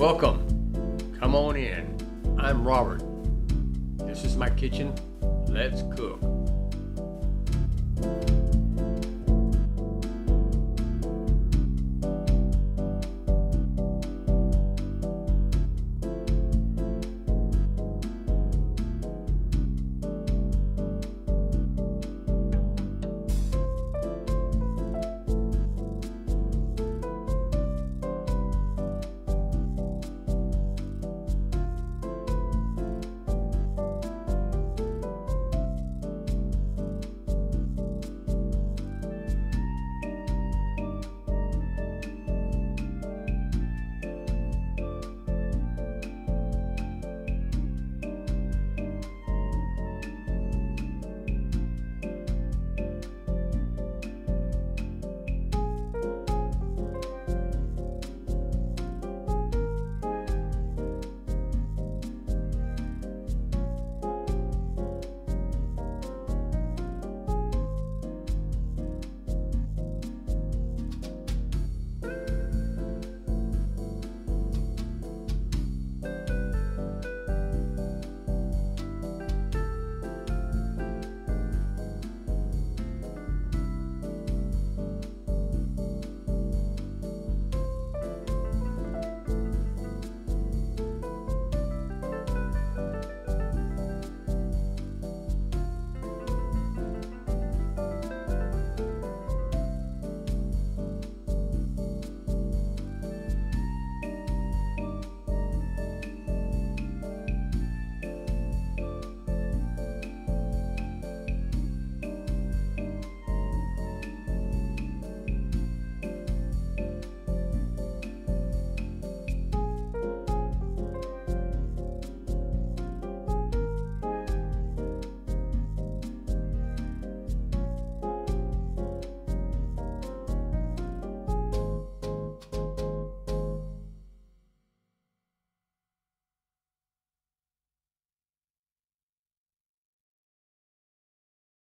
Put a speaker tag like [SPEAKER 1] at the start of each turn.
[SPEAKER 1] Welcome. Come on in. I'm Robert. This is my kitchen. Let's cook.